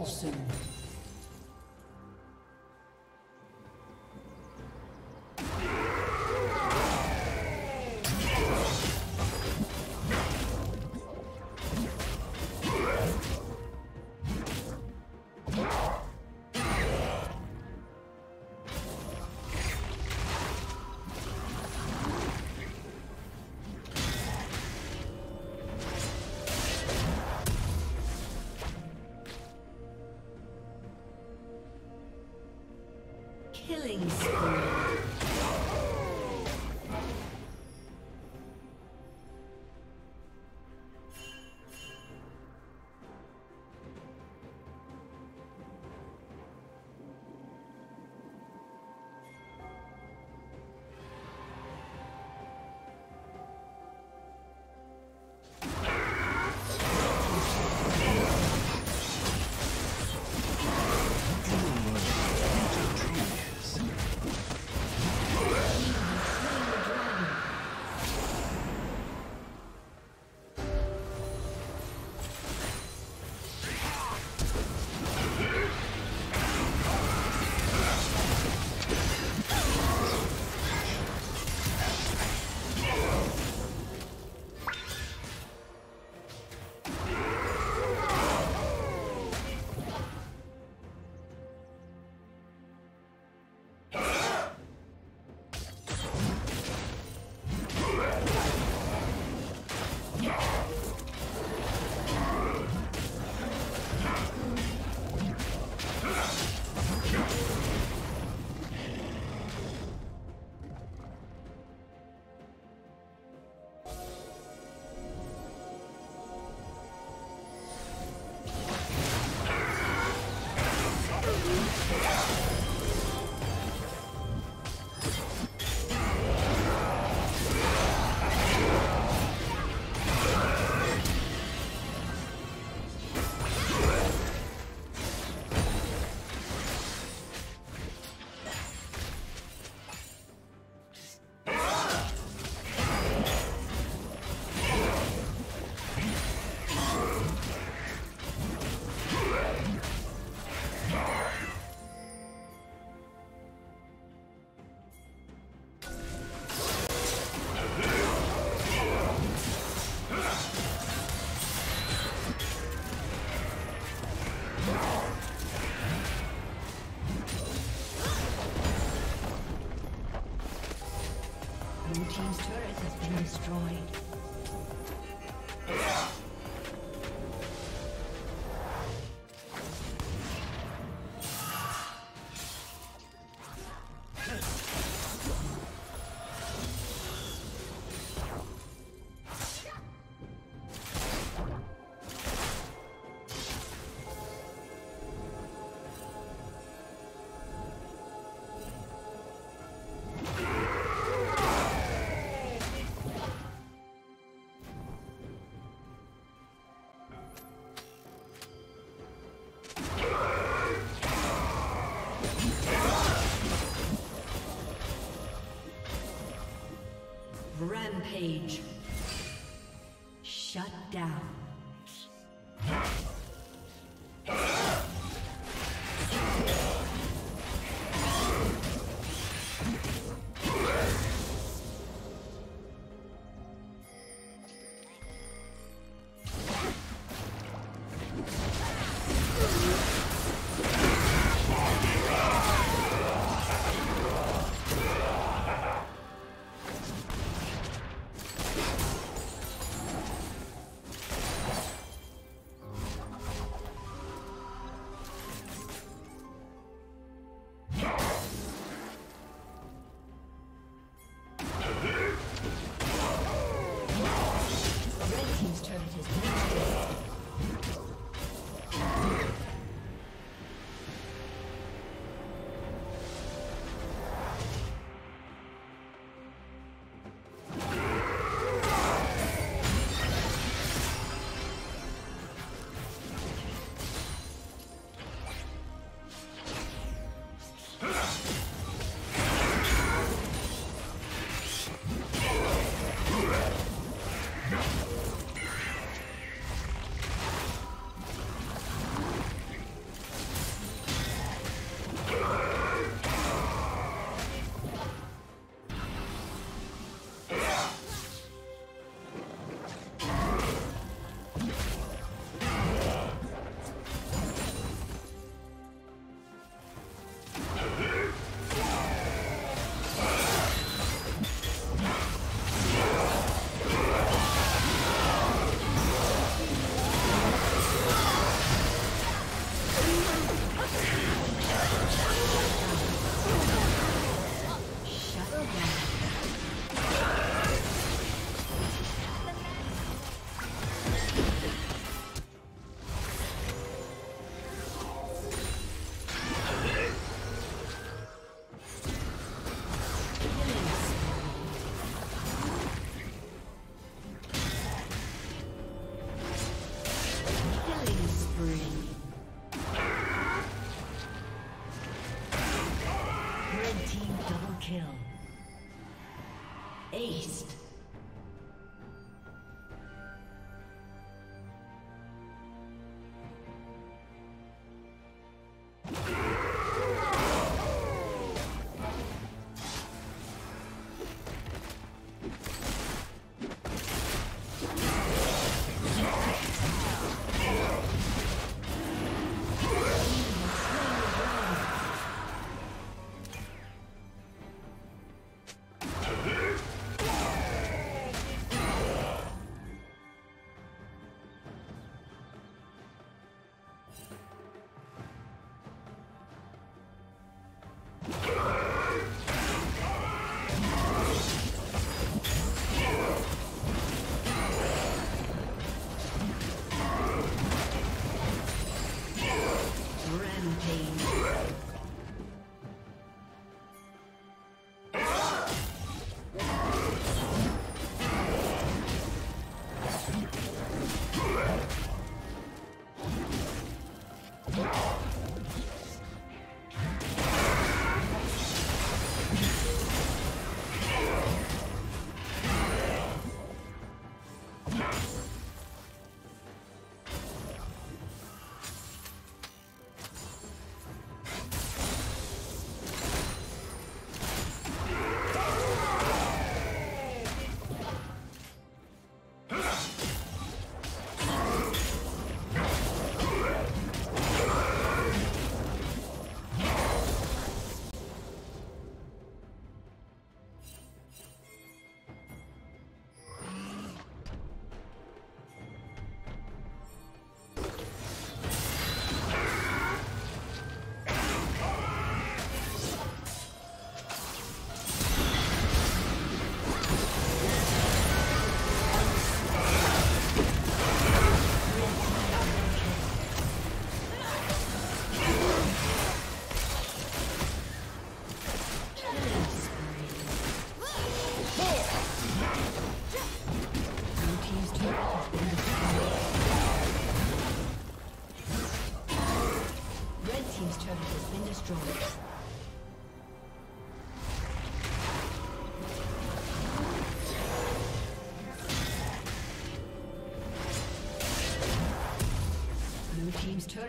Paulsen. Killing spree.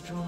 Destroyed.